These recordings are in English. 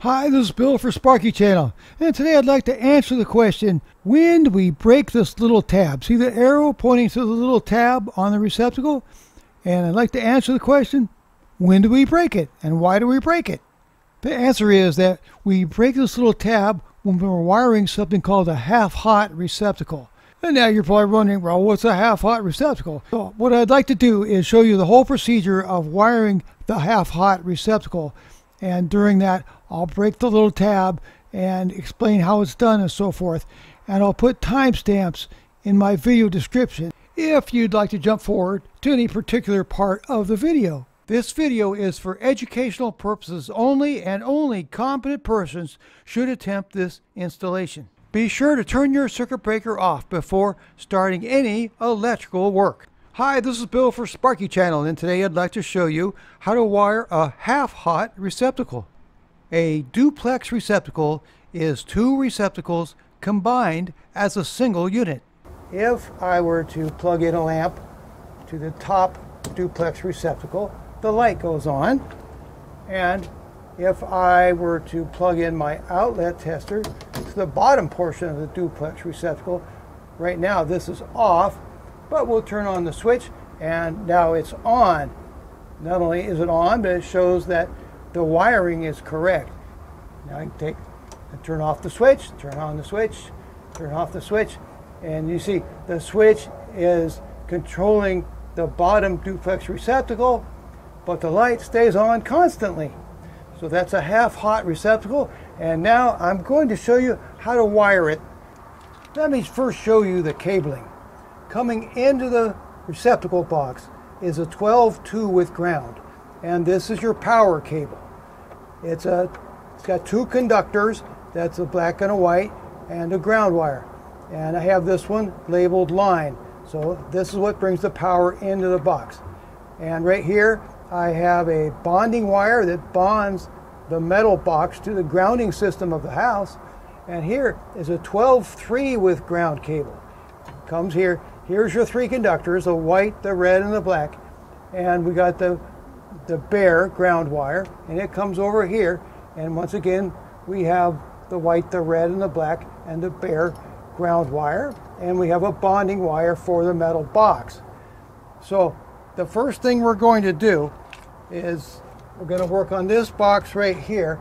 Hi, this is Bill for Sparky Channel, and today I'd like to answer the question, when do we break this little tab? See the arrow pointing to the little tab on the receptacle? And I'd like to answer the question, when do we break it, and why do we break it? The answer is that we break this little tab when we're wiring something called a half-hot receptacle. And now you're probably wondering, well, what's a half-hot receptacle? So what I'd like to do is show you the whole procedure of wiring the half-hot receptacle. And during that, I'll break the little tab and explain how it's done and so forth. And I'll put timestamps in my video description if you'd like to jump forward to any particular part of the video. This video is for educational purposes only and only competent persons should attempt this installation. Be sure to turn your circuit breaker off before starting any electrical work. Hi, this is Bill for Sparky Channel and today I'd like to show you how to wire a half-hot receptacle. A duplex receptacle is two receptacles combined as a single unit. If I were to plug in a lamp to the top duplex receptacle, the light goes on. And if I were to plug in my outlet tester to the bottom portion of the duplex receptacle, right now this is off, but we'll turn on the switch and now it's on. Not only is it on, but it shows that the wiring is correct. Now I can take and turn off the switch, turn on the switch, turn off the switch, and you see the switch is controlling the bottom duplex receptacle, but the light stays on constantly. So that's a half hot receptacle, and now I'm going to show you how to wire it. Let me first show you the cabling. Coming into the receptacle box is a 12-2 with ground, and this is your power cable. It's a, it's got two conductors, that's a black and a white, and a ground wire. And I have this one labeled line. So this is what brings the power into the box. And right here, I have a bonding wire that bonds the metal box to the grounding system of the house. And here is a 12-3 with ground cable. Comes here. Here's your three conductors, the white, the red, and the black. And we got the the bare ground wire. And it comes over here. And once again we have the white the red and the black and the bare ground wire. And we have a bonding wire for the metal box. So the first thing we're going to do is we're going to work on this box right here.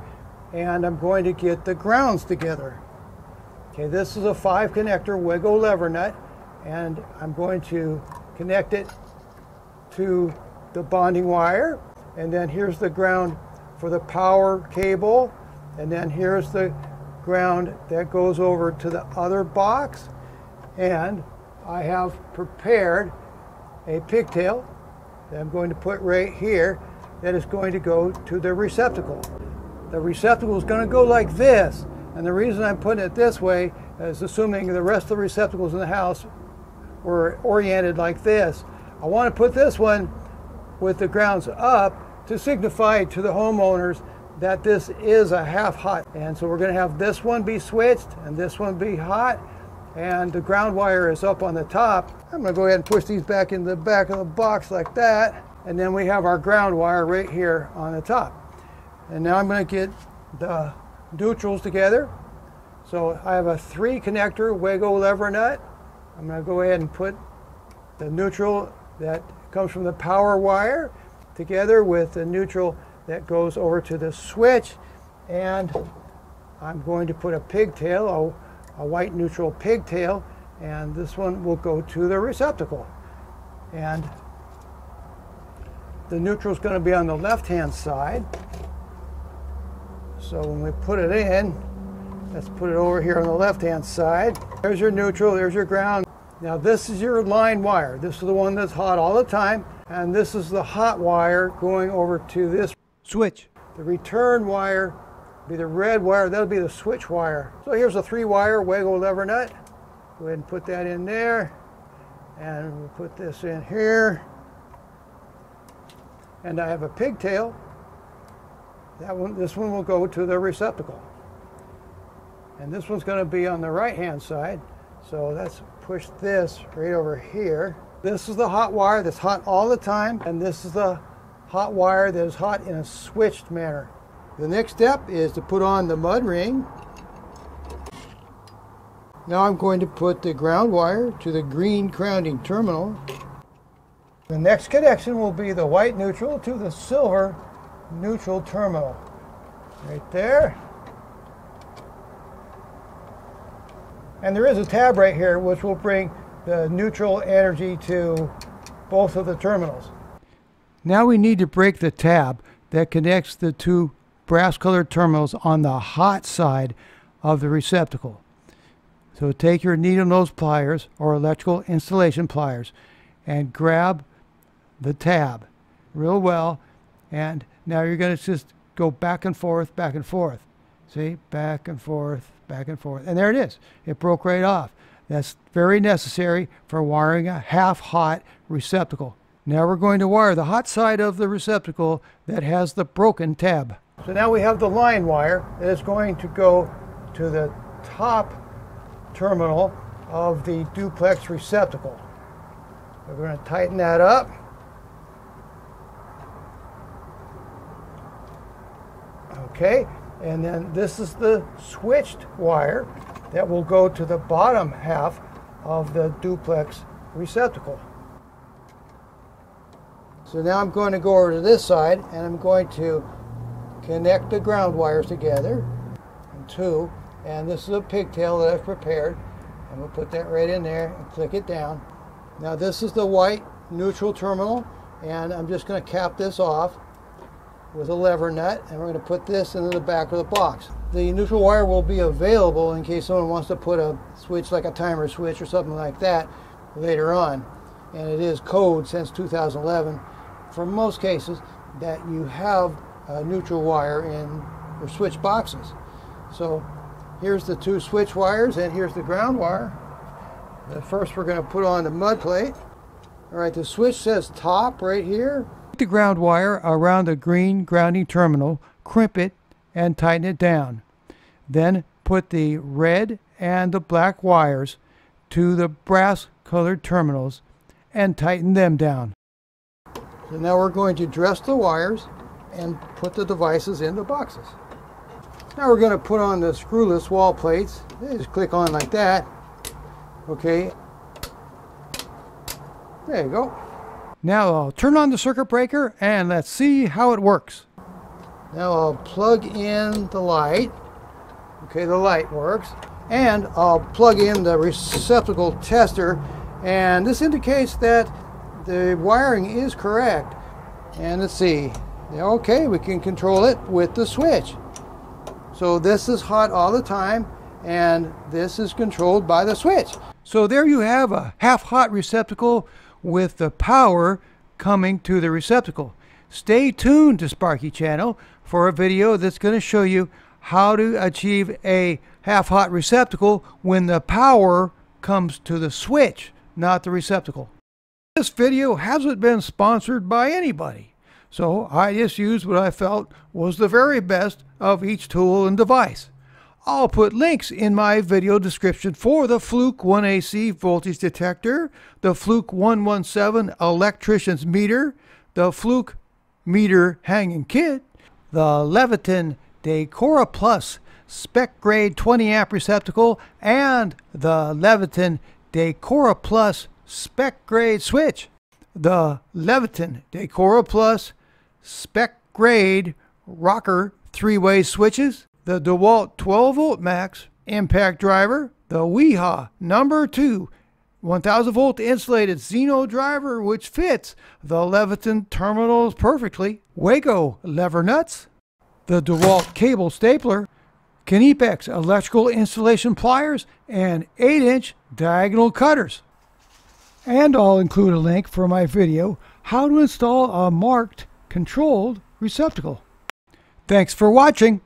And I'm going to get the grounds together. Okay this is a five connector Wago lever nut and I'm going to connect it to the bonding wire. And then here's the ground for the power cable. And then here's the ground that goes over to the other box. And I have prepared a pigtail that I'm going to put right here that is going to go to the receptacle. The receptacle is going to go like this. And the reason I'm putting it this way is assuming the rest of the receptacles in the house were oriented like this. I want to put this one with the grounds up to signify to the homeowners that this is a half hot. And so we're going to have this one be switched and this one be hot. And the ground wire is up on the top. I'm going to go ahead and push these back in the back of the box like that. And then we have our ground wire right here on the top. And now I'm going to get the neutrals together. So I have a three connector Wago lever nut. I'm going to go ahead and put the neutral that comes from the power wire together with the neutral that goes over to the switch and I'm going to put a pigtail, a, a white neutral pigtail, and this one will go to the receptacle. And the neutral is going to be on the left hand side. So when we put it in, let's put it over here on the left hand side. There's your neutral, there's your ground. Now this is your line wire. This is the one that's hot all the time. And this is the hot wire going over to this switch. The return wire be the red wire. That'll be the switch wire. So here's a three wire Wago lever nut. Go ahead and put that in there. And we'll put this in here. And I have a pigtail. That one, this one will go to the receptacle. And this one's going to be on the right hand side. So let's push this right over here. This is the hot wire that's hot all the time, and this is the hot wire that is hot in a switched manner. The next step is to put on the mud ring. Now I'm going to put the ground wire to the green grounding terminal. The next connection will be the white neutral to the silver neutral terminal. Right there. And there is a tab right here which will bring the neutral energy to both of the terminals. Now we need to break the tab that connects the two brass colored terminals on the hot side of the receptacle. So take your needle nose pliers or electrical installation pliers and grab the tab real well and now you're going to just go back and forth, back and forth. See, back and forth, back and forth. And there it is. It broke right off. That's very necessary for wiring a half-hot receptacle. Now we're going to wire the hot side of the receptacle that has the broken tab. So now we have the line wire that is going to go to the top terminal of the duplex receptacle. We're going to tighten that up. Okay, and then this is the switched wire that will go to the bottom half of the duplex receptacle. So now I'm going to go over to this side and I'm going to connect the ground wires together in two and this is a pigtail that I've prepared and we'll put that right in there and click it down. Now this is the white neutral terminal and I'm just going to cap this off with a lever nut and we're going to put this into the back of the box. The neutral wire will be available in case someone wants to put a switch like a timer switch or something like that later on. And it is code since 2011 for most cases that you have a neutral wire in your switch boxes. So here's the two switch wires and here's the ground wire. First we're going to put on the mud plate. All right, the switch says top right here the ground wire around the green grounding terminal, crimp it, and tighten it down. Then put the red and the black wires to the brass colored terminals and tighten them down. So now we're going to dress the wires and put the devices in the boxes. Now we're going to put on the screwless wall plates. They just click on like that. Okay. There you go. Now I'll turn on the circuit breaker and let's see how it works. Now I'll plug in the light. Okay, the light works. And I'll plug in the receptacle tester and this indicates that the wiring is correct. And let's see. Okay, we can control it with the switch. So this is hot all the time and this is controlled by the switch. So there you have a half hot receptacle with the power coming to the receptacle. Stay tuned to Sparky Channel for a video that's going to show you how to achieve a half-hot receptacle when the power comes to the switch, not the receptacle. This video hasn't been sponsored by anybody, so I just used what I felt was the very best of each tool and device. I'll put links in my video description for the Fluke 1AC voltage detector, the Fluke 117 electrician's meter, the Fluke meter hanging kit, the Leviton Decora Plus spec grade 20 amp receptacle, and the Leviton Decora Plus spec grade switch. The Leviton Decora Plus spec grade rocker three-way switches, the DeWalt 12 volt max impact driver, the Wiha number 2 1000 volt insulated Xeno driver which fits the Leviton terminals perfectly, Wago lever nuts, the DeWalt cable stapler, Knipex electrical installation pliers, and 8-inch diagonal cutters. And I'll include a link for my video, how to install a marked controlled receptacle. Thanks for watching.